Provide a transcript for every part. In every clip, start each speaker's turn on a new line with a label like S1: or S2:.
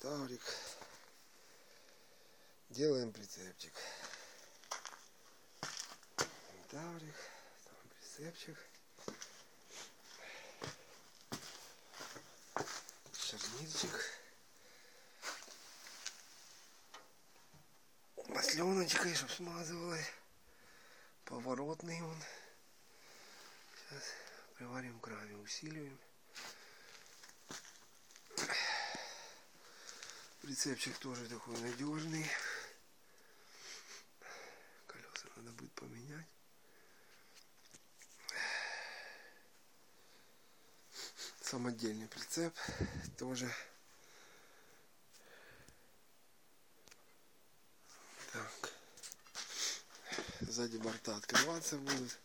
S1: прицепчик. Делаем прицепчик. Таврик, там прицепчик. Чернильчик. Масленочкой, чтоб смазывалось. Поворотный он. Сейчас приварим к раме, усиливаем. Прицепчик тоже такой надежный. Колеса надо будет поменять. Самодельный прицеп тоже. Так. Сзади борта открываться будут.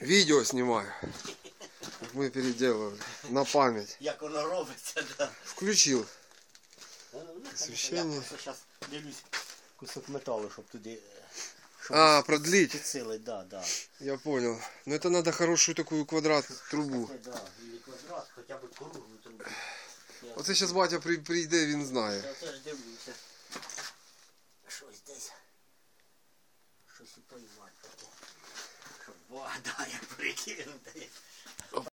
S1: Видео снимаю. Как мы переделывали. На память.
S2: Як воно робиться, да.
S1: Включил.
S2: Освіщення.
S1: Освіщення.
S2: Я просто зараз дивлюсь кусок металу, щоб туди. е, Щоб
S1: А, продлить.
S2: підсилить, да, да.
S1: Я понял. Но это надо хорошую такую квадрат трубу.
S2: Це, да, і квадрат, хоча б круглу трубу. Я
S1: Оце зараз батя при- прийде, він знає.
S2: я теж дивлюся. Щось десь. Щось і поймати таке. Щоб вода як прикинути.